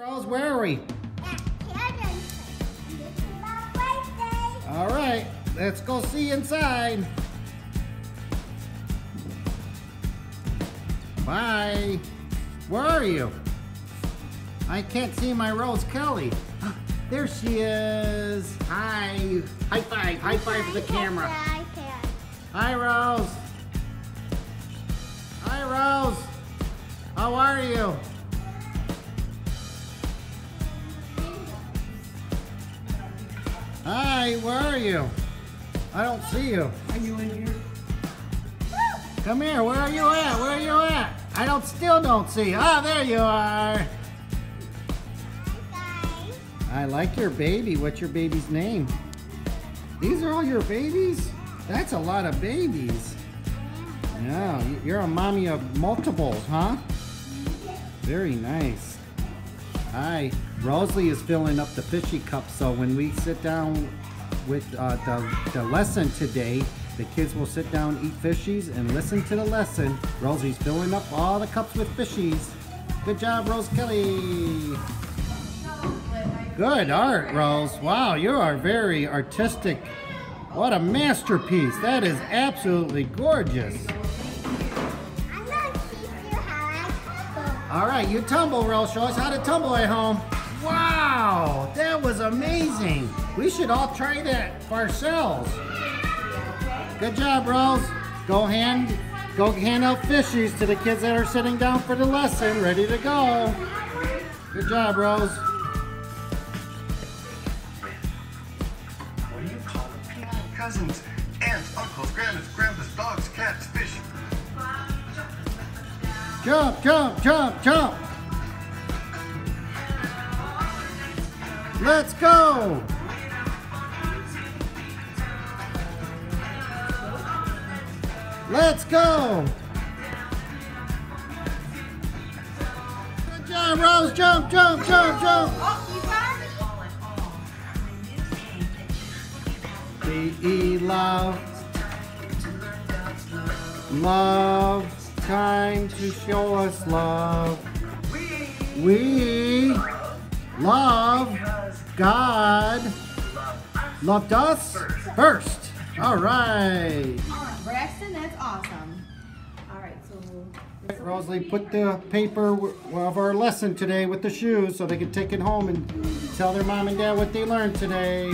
Rose, where are we? All right, let's go see inside. Bye. Where are you? I can't see my Rose Kelly. Ah, there she is. Hi. High five. High five for the camera. Hi, Rose. Hi, Rose. How are you? Hi, where are you? I don't see you. Are you in here? Come here, where are you at? Where are you at? I don't still don't see you. Ah, there you are. I like your baby. What's your baby's name? These are all your babies? That's a lot of babies. Yeah, you're a mommy of multiples, huh? Very nice. Hi, Rosely is filling up the fishy cup, so when we sit down with uh, the, the lesson today, the kids will sit down, eat fishies, and listen to the lesson. Rosie's filling up all the cups with fishies. Good job, Rose Kelly. Good art, Rose. Wow, you are very artistic. What a masterpiece. That is absolutely gorgeous. All right, you tumble, Rose. Show us how to tumble at home. Wow, that was amazing. We should all try that for ourselves. Good job, Rose. Go hand, go hand out fishies to the kids that are sitting down for the lesson, ready to go. Good job, Rose. What do you call them? Cousins, aunts, uncles, grandmas, Jump, jump, jump, jump. Let's go. Let's go. Good job, Rose. Jump, jump, jump, jump. Be love. Love. Time to show us love. We love God. Loved us first. All right. Braxton, that's awesome. All right, so Rosely, put the paper of our lesson today with the shoes so they can take it home and tell their mom and dad what they learned today.